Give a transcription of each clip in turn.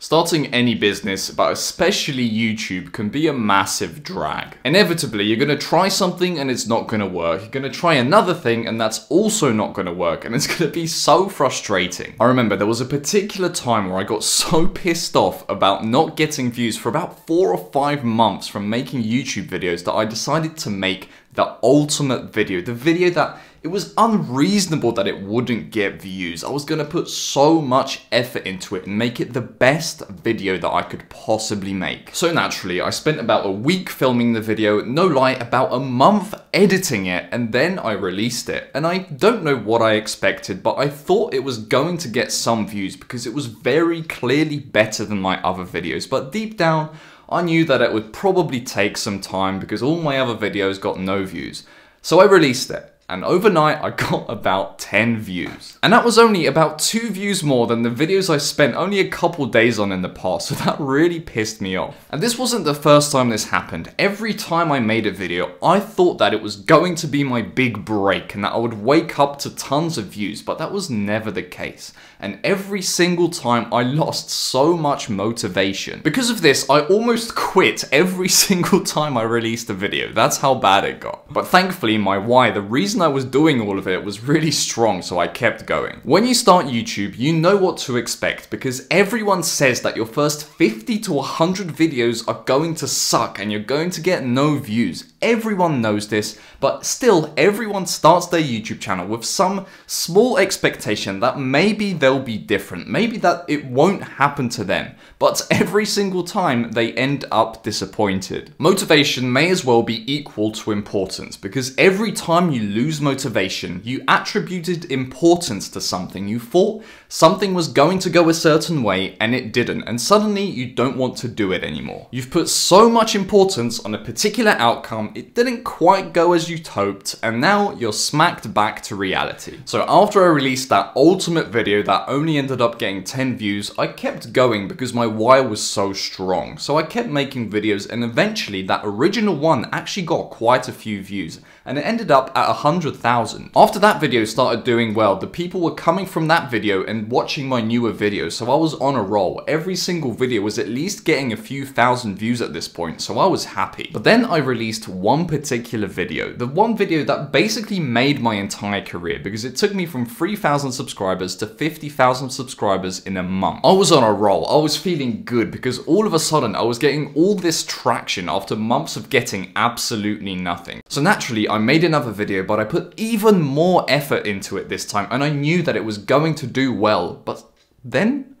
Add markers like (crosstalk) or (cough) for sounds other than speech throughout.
Starting any business, but especially YouTube, can be a massive drag. Inevitably, you're gonna try something and it's not gonna work. You're gonna try another thing and that's also not gonna work, and it's (laughs) gonna be so frustrating. I remember there was a particular time where I got (laughs) so pissed off about not getting views for about four or five months from making YouTube videos that I decided to make the ultimate video. The video that it was unreasonable that it wouldn't get views. I was gonna put so much effort into it and make it the best video that I could possibly make. So naturally, I spent about a week filming the video, no lie, about a month editing it, and then I released it. And I don't know what I expected, but I thought it was going to get some views because it was very clearly better than my other videos. But deep down, I knew that it would probably take some time because all my other videos got no views. So I released it and overnight I got (laughs) about 10 views. And that was only about 2 views more than the videos I spent only a couple days on in the past, so that really pissed me off. And this wasn't the first time this happened. Every time I made a video, I thought that it was going to be my big break and that I would wake up to tons of views, but that was never the case. And every single time I lost so much motivation. Because of this, I almost quit every (laughs) single time I released a video. That's how bad it got. But thankfully, my why, the reason I was doing all of it was really strong, so I kept going. When you start YouTube, you know what to expect because everyone says that your first 50 to 100 videos are going to suck and you're going to get no views. Everyone knows this, but still everyone starts their YouTube channel with some small expectation that maybe they'll be different, maybe that it won't happen to them, but every single time they end up disappointed. Motivation may as well be equal to importance because every time you lose motivation, you attributed importance to something. You thought something was going to go a certain way and it didn't, and suddenly you don't want to do it anymore. You've put so much importance on a particular outcome, it didn't quite go as you'd hoped, and now you're smacked back to reality. So after I released that ultimate video that only ended up getting 10 views, I kept going because my why was so strong. So I kept making videos and eventually that original one actually got quite a few views and it ended up at 100,000. After that video started doing well, the people were coming from that video and watching my newer videos, so I was on a roll. Every single video was at least getting a few thousand views at this point, so I was happy. But then I released one particular video, the one video that basically made my entire career because it took me from 3,000 subscribers to 50,000 subscribers in a month. I was on a roll, I was feeling good because all of a sudden I was getting all this traction after months of getting absolutely nothing. So naturally I I made another video, but I put even more effort into it this time, and I knew that it was going to do well, but then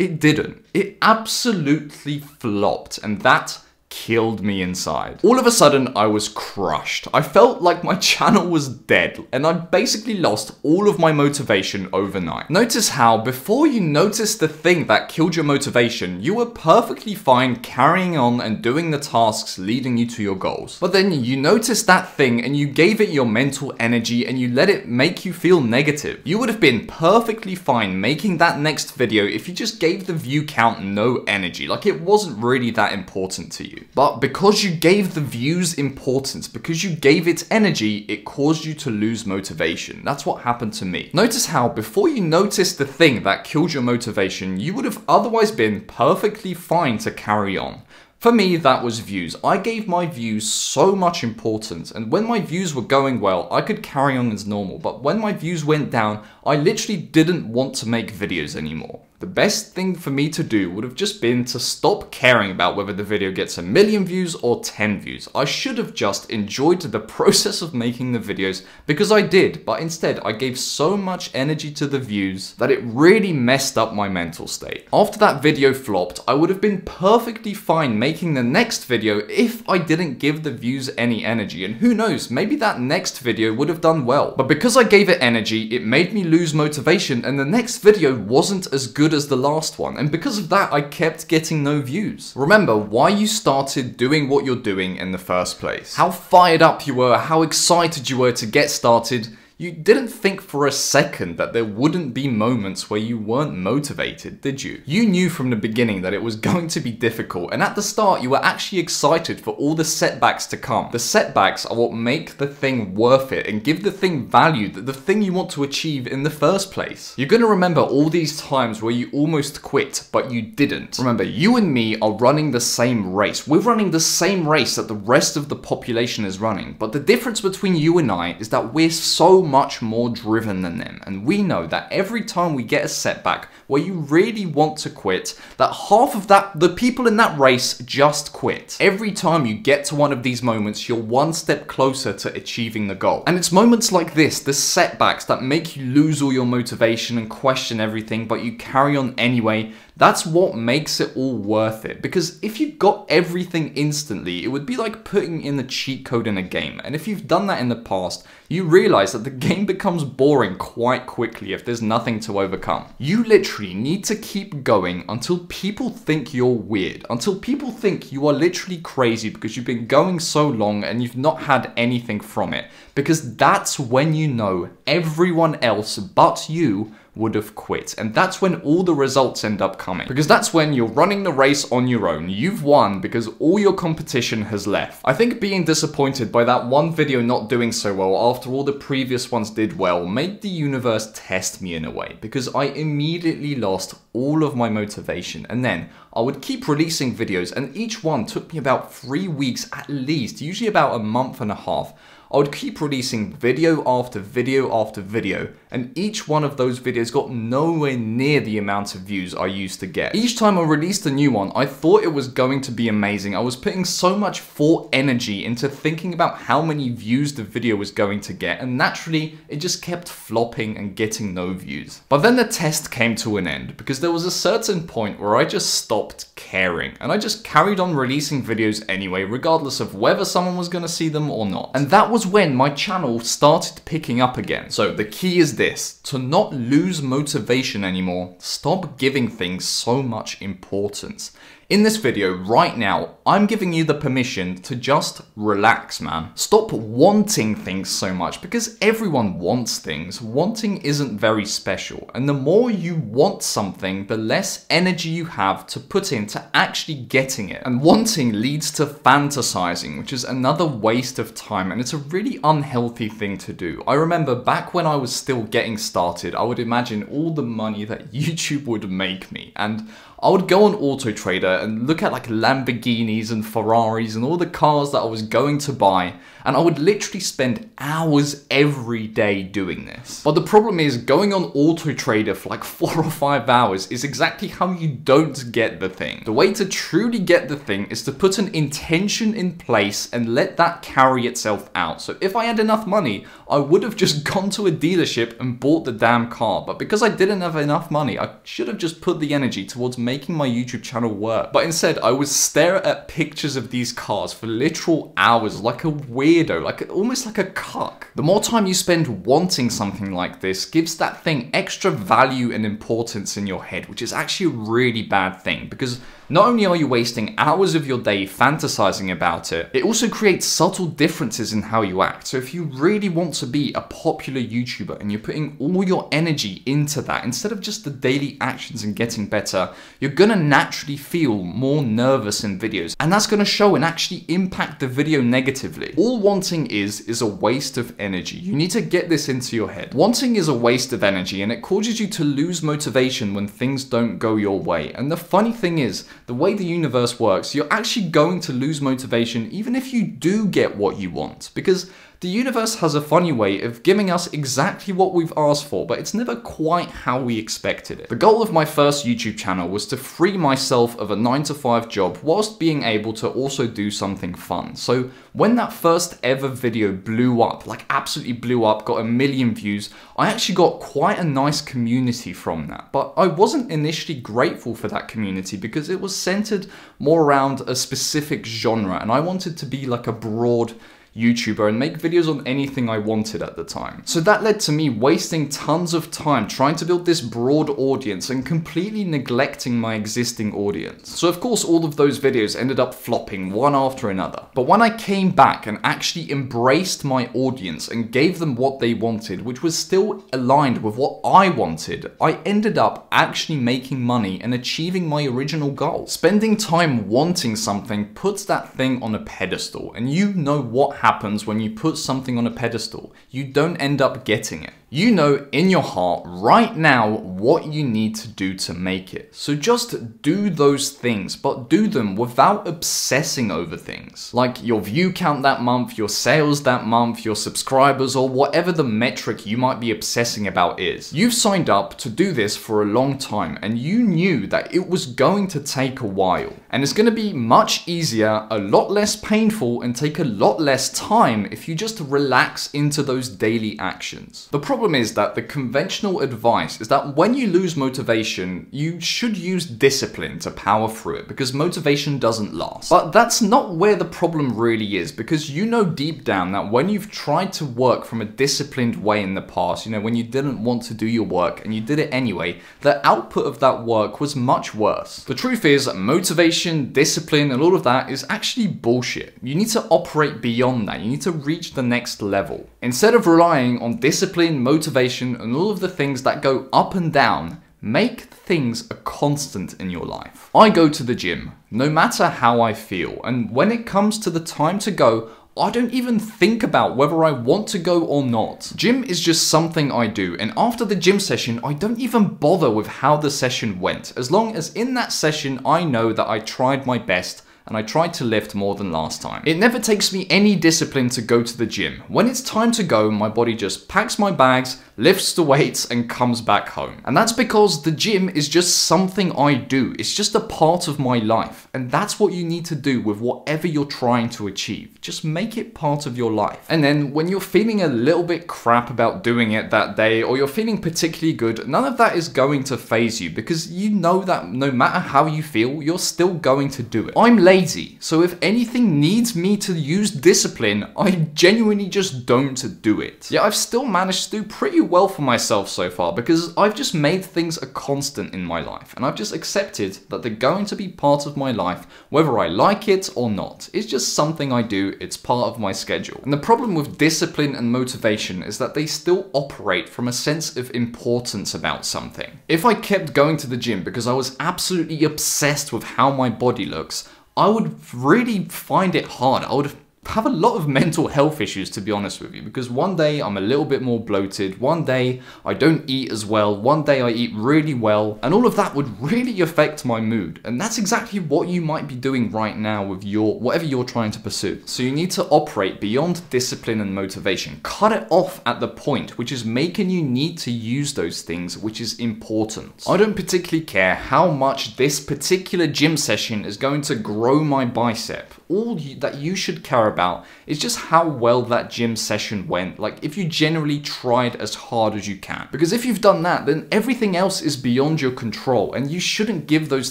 it didn't. It absolutely flopped, and that killed me inside. All of a sudden, I was crushed. I felt like my (laughs) channel was dead, and I basically lost all of my motivation overnight. Notice how, before you noticed the thing that killed your motivation, you were perfectly fine carrying on and doing the tasks leading you to your goals. But then you noticed that thing and you gave it your mental energy and you let it make you feel negative. You would have been perfectly fine making that next video if you just gave the view count no energy, like it wasn't really that important to you. But because you gave the views importance, because you gave it energy, it caused you to lose motivation. That's what happened to me. Notice how before you noticed the thing that killed your motivation, you would have otherwise been perfectly fine to carry on. For me, that was views. I gave my views so much importance, and when my views were going well, I could carry on as normal, but when my views went down, I literally didn't want to make videos anymore. The best thing for me to do would have just been to stop caring about whether the video gets a million views or 10 views. I should have just enjoyed the (laughs) process of making the videos because I did, but instead I gave so much energy to the views that it really messed up my mental state. After that video flopped, I would have been perfectly fine making the next video if I didn't give the views any energy, and who knows, maybe that next video would have done well. But because I gave it energy, it made me lose motivation and the next video wasn't as good as the last one, and because of that, I kept getting no views. Remember why you started doing what you're doing in the first place. How fired up you were, how excited you were to get started, You didn't think for a second that there wouldn't be moments where you weren't motivated, did you? You knew from the beginning that it was (laughs) going to be difficult, and at the start, you were actually excited for all the setbacks to come. The setbacks are what make the thing worth it and give the thing value, that the thing you want to achieve in the first place. You're gonna remember all these times where you almost quit, but you didn't. Remember, you and me are running the same race. We're running the same race that the rest of the population is running, but the difference between you and I is that we're so much more driven than them. And we know that every time we get a setback where you really want to quit, that half of that, the people in that race just quit. Every time you get to one of these moments, you're one step closer to achieving the goal. And it's moments like this, the setbacks that make you lose all your motivation and question everything, but you carry on anyway that's what makes it all worth it. Because if you got everything instantly, it would be like putting in the cheat code in a game. And if you've done that in the past, you realize that the (laughs) game becomes boring quite quickly if there's nothing to overcome. You literally need to keep going until people think you're weird, until people think you are literally crazy because you've been going so long and you've not had anything from it. Because that's when you know everyone else but you would have quit. And that's when all the results end up coming. Because that's when you're running the race on your own. You've won because all your competition has left. I think being disappointed by that one video not doing so well after all the previous ones did well made the universe test me in a way. Because I immediately lost all of my motivation. And then I would keep releasing videos and each one took me about three weeks at least, usually about a month and a half. I would keep releasing video after video after video, and each one of those videos got nowhere near the amount of views I used to get. Each time I released a new one, I thought it was going to be amazing. I was putting so much thought energy into thinking about how many views the video was going to get, and naturally, it just kept flopping and getting no views. But then the test came to an end, because there was a certain point where I just stopped caring, and I just carried on releasing videos anyway, regardless of whether someone was gonna see them or not. And that was was when my channel started picking up again. So the key is this, to not lose motivation anymore, stop giving things so much importance. In this video right now, I'm giving you the permission to just relax, man. Stop wanting things so much because everyone wants things. Wanting isn't very special. And the more you want something, the less energy you have to put into actually getting it. And wanting leads to fantasizing, which is another waste of time. And it's a really unhealthy thing to do. I remember back when I was still getting started, I would imagine all the money that (laughs) YouTube would make me. And I would go on Auto Trader and look at like Lamborghinis and Ferraris and all the cars that I was going to buy and I would literally spend hours every day doing this. But the problem is going on Auto Trader for like (laughs) four or five hours is exactly how you don't get the thing. The way to truly get the thing is to put an intention in place and let that carry itself out. So if I had enough money, I would have just (laughs) gone to a dealership and bought the damn car. But because I didn't have enough money, I should have just put the energy towards making my YouTube channel work. But instead, I would stare at pictures of these cars for literal hours like a weird weirdo, like almost like a cuck. The more time you spend wanting something like this gives that thing extra value and importance in your head, which is actually a really bad thing because not only are you wasting hours of your day fantasizing about it, it also creates subtle differences in how you act. So if you really want to be a popular YouTuber and you're putting all your energy into that, instead of just the daily actions and getting better, you're gonna naturally feel more nervous in videos. And that's gonna show and actually impact the video negatively. All wanting is, is a waste of energy. You need to get this into your head. Wanting is a waste of energy and it causes you to lose motivation when things don't go your way. And the funny thing is, the way the universe works, you're actually going to lose motivation even if you do get what you want. Because the universe has a funny way of giving us exactly what we've asked for, but it's never quite how we expected it. The goal of my first YouTube channel was to free myself of a 9 to 5 job whilst being able to also do something fun. So when that first ever video blew up, like absolutely blew up, got a million views, I actually got quite a nice community from that. But I wasn't initially grateful for that community because it was centered more around a specific genre and I wanted to be like a broad YouTuber and make videos on anything I wanted at the time. So that led to me wasting tons of time trying to build this broad audience and completely neglecting my existing audience. So of course all of those videos ended up flopping one after another. But when I came back and actually embraced my audience and gave them what they wanted, which was still aligned with what I wanted, I ended up actually making money and achieving my original goal. Spending time wanting something puts that thing on a pedestal and you know what happens when you put something on a pedestal. You don't end up getting it. You know in your heart right now what you need to do to make it. So just do those things, but do them without obsessing over things. Like your view count that month, your sales that month, your subscribers, or whatever the metric you might be obsessing about is. You've signed up to do this for a long time and you knew that it was going to take a while. And it's going to be much easier, a lot less painful, and take a lot less time if you just relax into those daily actions. The problem is that the conventional advice is that when you lose motivation, you should use discipline to power through it because motivation doesn't last. But that's not where the problem really is because you know deep down that when you've tried to work from a disciplined way in the past, you know, when you didn't want to do your work and you did it anyway, the output of that work was much worse. The truth is, motivation, discipline, and all of that is actually bullshit. You need to operate beyond that. You need to reach the next level. Instead of relying on discipline, motivation, and all of the things that go up and down, make things a constant in your life. I go to the gym, no matter how I feel, and when it comes to the time to go, I don't even think about whether I want to go or not. Gym is just something I do, and after the gym session, I don't even bother with how the session went, as long as in that session I know that I tried my best and I tried to lift more than last time. It never takes me any discipline to go to the gym. When it's time to go, my body just packs my bags, lifts the weights, and comes back home. And that's because the gym is just something I do. It's just a part of my life. And that's what you need to do with whatever you're trying to achieve. Just make it part of your life. And then when you're feeling a little bit crap about doing it that day, or you're feeling particularly good, none of that is going to phase you because you know that no matter how you feel, you're still going to do it. I'm lazy, so if anything needs me to use discipline, I genuinely just don't do it. Yet I've still managed to do pretty well for myself so far because I've just made things a constant in my life and I've just accepted that they're going to be part of my life whether I like it or not. It's just something I do, it's part of my schedule. And the problem with discipline and motivation is that they still operate from a sense of importance about something. If I kept going to the gym because I was absolutely obsessed with how my body looks, I would really find it hard. I would have a lot of mental health issues to be honest with you because one day I'm a little bit more bloated, one day I don't eat as well, one day I eat really well, and all of that would really affect my mood. And that's exactly what you might be doing right now with your whatever you're trying to pursue. So you need to operate beyond discipline and motivation. Cut it off at the point which is making you need to use those things which is important. I don't particularly care how much this particular gym session is going to grow my bicep. All you, that you should care about is just how well that gym session went. Like if you generally tried as hard as you can. Because if you've done that, then everything else is beyond your control and you shouldn't give those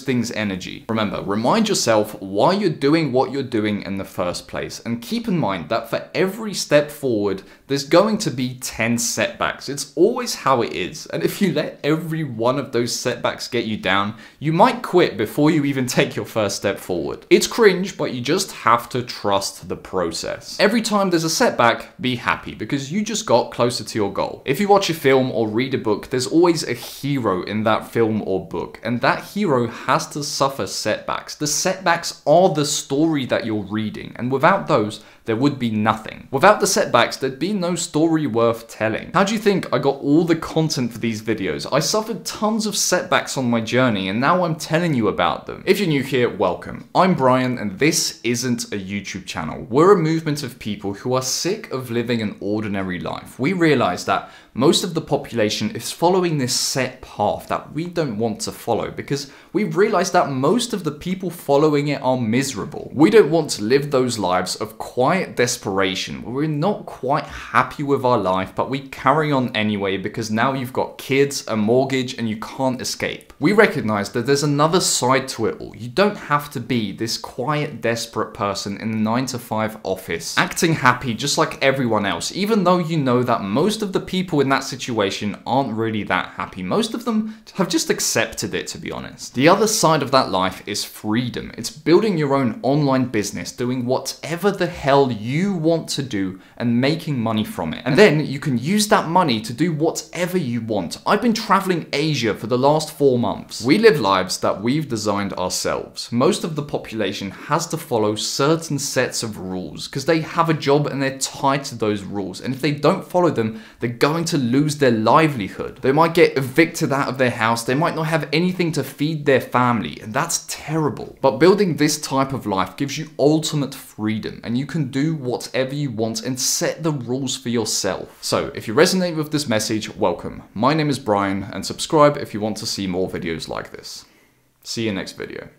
things energy. Remember, remind yourself why you're doing what you're doing in the first place. And keep in mind that for every step forward, there's going to be 10 setbacks. It's always how it is. And if you let every one of those setbacks get you down, you might quit before you even take your first step forward. It's cringe, but you just have to trust the process. Every time there's a setback, be happy because you just got closer to your goal. If you watch a film or read a book, there's always a hero in that film or book, and that hero has to suffer setbacks. The setbacks are the story that you're reading, and without those, there would be nothing. Without the setbacks, there'd be no story worth telling. How do you think I got all the content for these videos? I suffered tons of setbacks on my journey and now I'm telling you about them. If you're new here, welcome. I'm Braian and this isn't a YouTube channel. We're a movement of people who are sick of living an ordinary life. We realize that most of the population is following this set path that we don't want to follow because we've realized that most of the people following it are miserable. We don't want to live those lives of quiet quiet desperation we're not quite happy with our life, but we carry on anyway because now you've got kids, a mortgage, and you can't escape. We recognize that there's another side to it all. You don't have to be this quiet, desperate person in the 9 to 5 office, acting happy just like everyone else, even though you know that most of the people in that situation aren't really that happy. Most of them have just accepted it, to be honest. The other side of that life is freedom. It's building your own online business, doing whatever the hell you want to do and making money from it. And then you can use that money to do whatever you want. I've been traveling Asia for the last four months. We live lives that we've designed ourselves. Most of the population has to follow certain sets of rules because they have a job and they're tied to those rules. And if they don't follow them, they're going to lose their livelihood. They might get evicted out of their house, they might not have anything to feed their family, and that's terrible. But building this type of life gives you ultimate freedom, and you can do whatever you want and set the rules for yourself. So, if you resonate with this message, welcome. My name is Braian, and subscribe if you want to see more videos like this. See you next video.